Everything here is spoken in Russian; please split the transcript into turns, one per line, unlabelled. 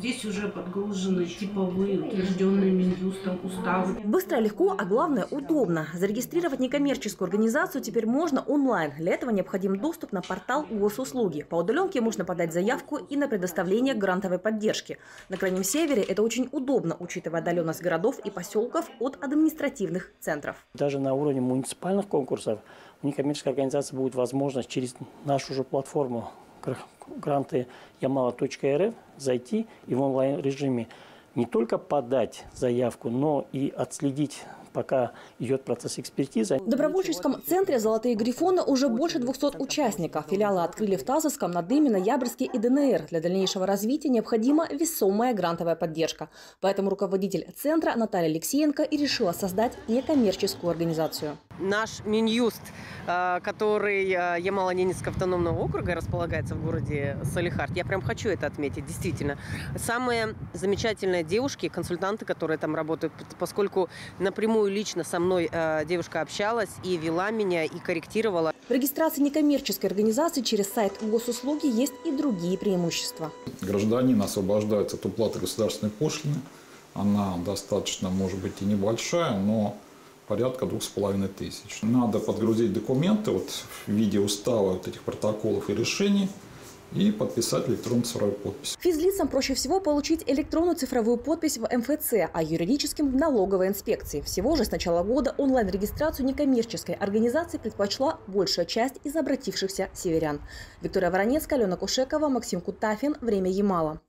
Здесь уже подгружены типовые, утвержденные Минюстом уставы.
Быстро, легко, а главное удобно. Зарегистрировать некоммерческую организацию теперь можно онлайн. Для этого необходим доступ на портал госуслуги. По удаленке можно подать заявку и на предоставление грантовой поддержки. На Крайнем Севере это очень удобно, учитывая отдаленность городов и поселков от административных центров.
Даже на уровне муниципальных конкурсов у некоммерческой организации будет возможность через нашу же платформу гранты ямала.рф зайти и в онлайн-режиме не только подать заявку, но и отследить пока идет процесс экспертизы.
В добровольческом центре «Золотые грифоны» уже больше 200 участников. Филиалы открыли в Тазовском, Надыме, Ноябрьске и ДНР. Для дальнейшего развития необходима весомая грантовая поддержка. Поэтому руководитель центра Наталья Алексеенко и решила создать некоммерческую организацию.
Наш Минюст, э, который э, Ямало-Ненецкого автономного округа располагается в городе Салихард, я прям хочу это отметить, действительно. Самые замечательные девушки, консультанты, которые там работают, поскольку напрямую лично со мной э, девушка общалась и вела меня, и корректировала.
В регистрации некоммерческой организации через сайт госуслуги есть и другие преимущества.
Гражданин освобождается от уплаты государственной пошлины. Она достаточно, может быть, и небольшая, но порядка двух с половиной тысяч. Надо подгрузить документы вот, в виде устава вот этих протоколов и решений – и подписать электронную цифровую подпись.
Физлицам проще всего получить электронную цифровую подпись в МФЦ, а юридическим – в налоговой инспекции. Всего же с начала года онлайн-регистрацию некоммерческой организации предпочла большая часть из обратившихся северян. Виктория Воронецкая, Алена Кушекова, Максим Кутафин. Время Ямала.